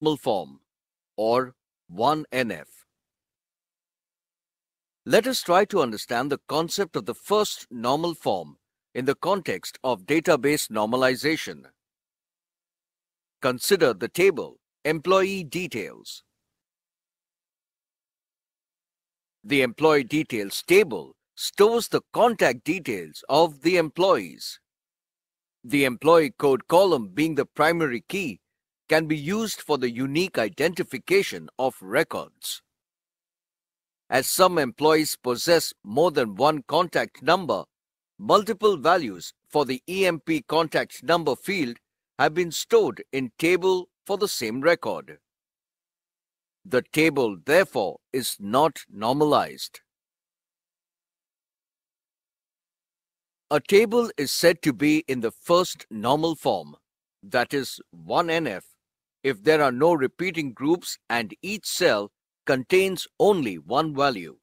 form or 1NF. Let us try to understand the concept of the first normal form in the context of database normalization. Consider the table Employee Details. The Employee Details table stores the contact details of the employees. The employee code column being the primary key can be used for the unique identification of records. As some employees possess more than one contact number, multiple values for the EMP contact number field have been stored in table for the same record. The table, therefore, is not normalized. A table is said to be in the first normal form, that is 1NF, if there are no repeating groups and each cell contains only one value.